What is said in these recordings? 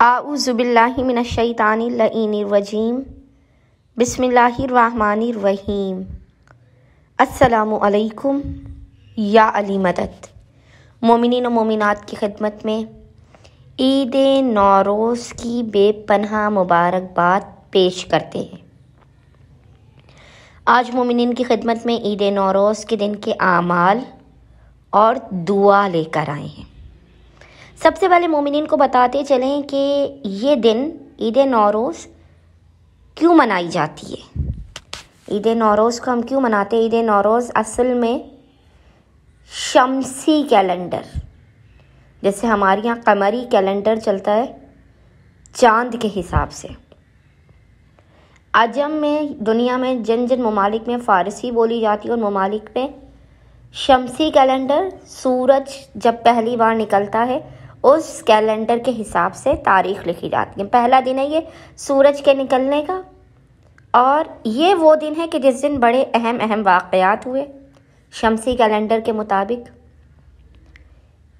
आउज़बिल्लिमिनशैतानिल्लईनिर्वजीम बिस्मिल्लाहिर्रहमानिर्रहीम अस्सलामुअलैकुम या अली मदद मोमिन मोमिनात की खिदमत में ईद नौरोज़ की बेपनहा मुबारकबाद पेश करते हैं आज मोमिन की खिदमत में ईद नौरोज़ के दिन के आमाल और दुआ लेकर आए हैं सबसे पहले मोमिन को बताते चलें कि ये दिन ईद नौरोज़ क्यों मनाई जाती है? ईद नौरोज़ को हम क्यों मनाते हैं? ईद नौरोज़ असल में शमसी कैलेंडर। जैसे हमारे यहाँ कमरी कैलेंडर चलता है चाँद के हिसाब से। अजम में, दुनिया में जिन जिन ममालिक में फ़ारसी बोली जाती है उन ममालिक में शमसी कैलेंडर, सूरज जब पहली बार निकलता है उस कैलेंडर के हिसाब से तारीख लिखी जाती है। पहला दिन है ये सूरज के निकलने का, और ये वो दिन है कि जिस दिन बड़े अहम अहम वाक़यात हुए। शमसी कैलेंडर के मुताबिक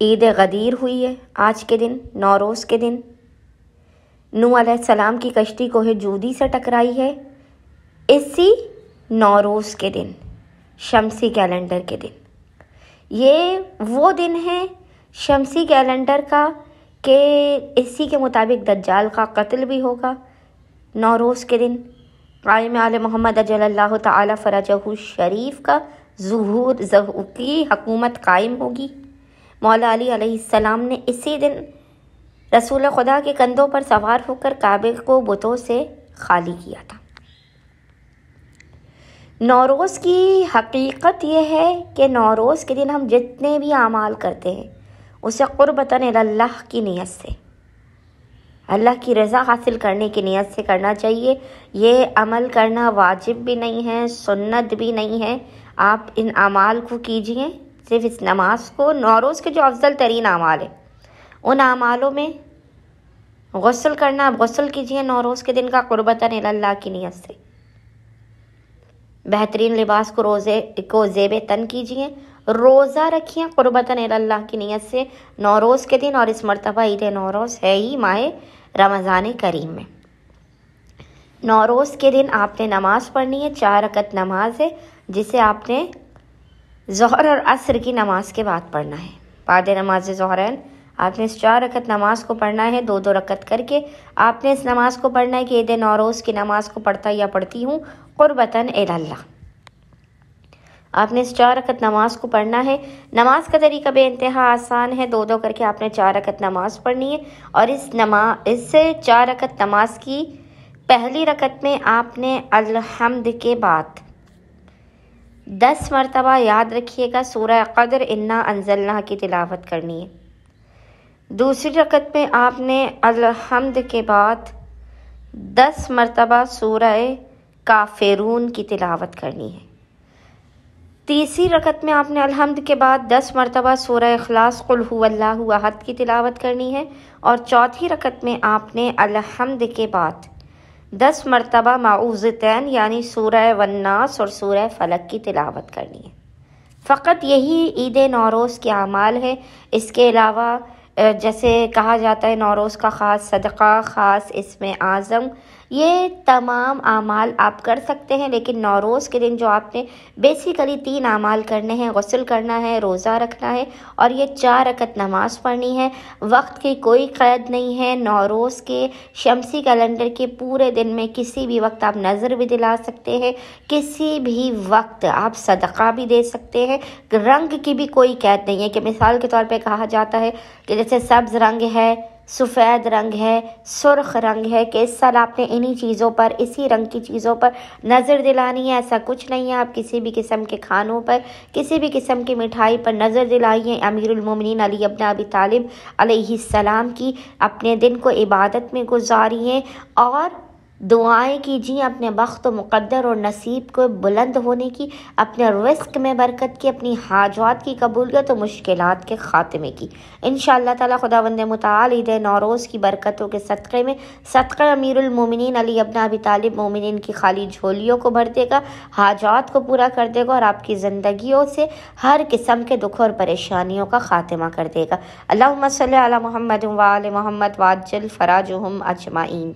ईद गदीर हुई है, आज के दिन, नौरोज़ के दिन। नू सलाम की कश्ती कोहे जूदी से टकराई है, इसी नौरोज़ के दिन, शमसी कैलेंडर के दिन। ये वो दिन है शमसी कैलेंडर का कि, इसी के मुताबिक दज्जाल का कत्ल भी होगा। नौरोज़ के दिन कायम आल मोहम्मद अजल्ला फ़रजहू शरीफ का जहूर की हकूमत कायम होगी। मौला अली सलाम ने इसी दिन रसूल खुदा के कंधों पर सवार होकर काबे को बुतों से खाली किया था। नौरोज़ की हकीकत यह है कि नौरोज़ के दिन हम जितने भी अमाल करते हैं उसे क़ुरबतन अल्लाह की नीयत से। अल्लाह की रज़ा हासिल करने की नीयत से करना चाहिए। ये अमल करना वाजिब भी नहीं है, सुन्नत भी नहीं है। आप इन अमाल को कीजिए, सिर्फ़ इस नमाज़ को नौरोज़ के जो अफजल तरीन अमाल है। उन अमालों में गसल करना, आप गसल कीजिए नौरोज़ के दिन का क़ुरबतन अल्लाह की नीयत से। बेहतरीन लिबास को रोज़े, को जेब तन कीजिए रोज़ा रखिए क़ुरबतन अल्लाह की नीयत से। नौरोज़ के दिन, और इस मरतबा ईद नौरोज़ है ही माह रमज़ान करीम में। नौरोज़ के दिन आपने नमाज़ पढ़नी है, चार रकत नमाज़ है, जिसे आपने जहर और असर की नमाज़ के बाद पढ़ना है। बाद नमाज़ जहरन, आपने इस चार रकत नमाज़ को पढ़ना है, दो दो रकत करके आपने इस नमाज़ को पढ़ना है कि ईद नौरोज़ की नमाज़ को पढ़ता या पढ़ती हूँ, क़ुरबतन अल्लाह। आपने इस चार रकत नमाज़ को पढ़ना है। नमाज़ का तरीका बे इंतहा आसान है। दो दो करके आपने चार रकत नमाज़ पढ़नी है। और इस नमा, इस चार रकत नमाज़ की पहली रकत में आपने अलहमद के बाद दस मरतबा याद रखिएगा। सूरह कदर इन्ना अनजलना की तिलावत करनी है। दूसरी रकत में आपने अलहमद के बाद दस मरतबा सूरह काफेरून की तिलावत करनी है। तीसरी रकत में आपने अलहमद के बाद दस मरतबा सूरह अखलास अहद की तिलावत करनी है और चौथी रकत में आपने अलहमद के बाद दस मरतबा माऊज़तैन यानी सूरह वन्नास और सूरह फ़लक की तिलावत करनी है। फ़कत यही ईद नौरोज़ के अमाल है। इसके अलावा जैसे कहा जाता है, नौरोज़ का ख़ास सदक़ा, ख़ास इसमें आज़म ये तमाम आमाल आप कर सकते हैं, लेकिन नौरोज़ के दिन जो आपने बेसिकली तीन आमाल करने हैं, गसल करना है, रोज़ा रखना है, और ये चार रकत नमाज़ पढ़नी है। वक्त की कोई क़ैद नहीं है नौरोज़ के शमसी कैलेंडर के पूरे दिन में किसी भी वक्त आप नज़र भी दिला सकते हैं, किसी भी वक्त आप सदक़ा भी दे सकते हैं। रंग की भी कोई कैद नहीं है कि मिसाल के तौर पर कहा जाता है कि जैसे सब्ज़ रंग है सफ़ेद रंग है, सुर्ख रंग है, कि इस साल आपने इन्हीं चीज़ों पर, इसी रंग की चीज़ों पर नज़र दिलानी है। ऐसा कुछ नहीं है, आप किसी भी किस्म के खानों पर, किसी भी किस्म की मिठाई पर नज़र दिलाइए। अमीरमिन अली अबन अबी तालिब सलाम की अपने दिन को इबादत में गुजारिए और दुआएँ कीजिए अपने वक्त मुक़दर और नसीब को बुलंद होने की, अपने रिस्क में बरकत की, अपनी हाजात की कबूलियत और मुश्किल के ख़ात्मे की। इन ताला खुदा वंद मताल नौरोज़ की बरकतों के सदक़े में सदक़ अमीरमिन अली अबना अबी तालिब मोमिन की खाली झोलियों को भर देगा हाजात को पूरा कर देगा और आपकी ज़िंदगियों से हर किस्म के दुख और परेशानियों का ख़ात्मा कर देगा। अल्लाह सल महमद वाल महमद वाजल फ़राज हम अजमाइन